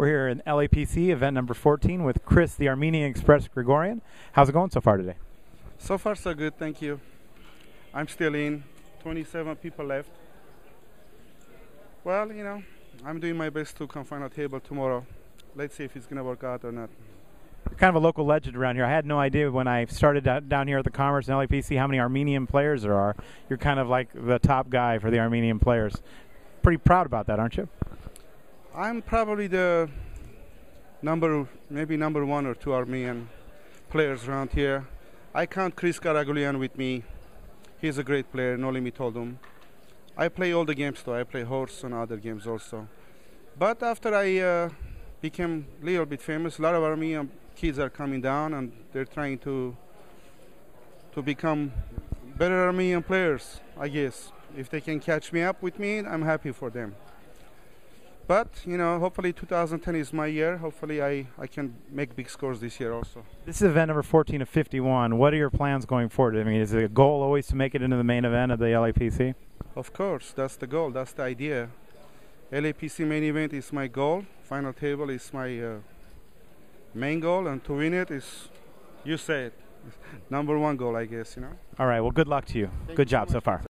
We're here in LAPC event number 14 with Chris, the Armenian Express Grigorian. How's it going so far today? So far, so good. Thank you. I'm still in. 27 people left. Well, you know, I'm doing my best to come find a table tomorrow. Let's see if it's going to work out or not. You're kind of a local legend around here. I had no idea when I started down here at the Commerce and LAPC how many Armenian players there are. You're kind of like the top guy for the Armenian players. Pretty proud about that, aren't you? I'm probably the number, maybe number one or two Armenian players around here. I count Chris Karagulleyan with me. He's a great player, no limit. I play all the games though. I play horse and other games also. But after I uh, became a little bit famous, a lot of Armenian kids are coming down and they're trying to to become better Armenian players, I guess. If they can catch me up with me, I'm happy for them. But, you know, hopefully 2010 is my year. Hopefully I, I can make big scores this year also. This is event number 14 of 51. What are your plans going forward? I mean, is it a goal always to make it into the main event of the LAPC? Of course, that's the goal. That's the idea. LAPC main event is my goal. Final table is my uh, main goal, and to win it is, you say it, number one goal, I guess. You know. All right. Well, good luck to you. Thank good you job so so far.